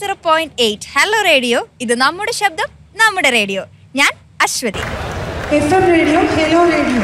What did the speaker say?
Zero point eight. Hello radio ഇത് നമ്മുടെ ശബ്ദം നമ്മുടെ റേഡിയോ ഞാൻ അശ്വതി. Radio hello radio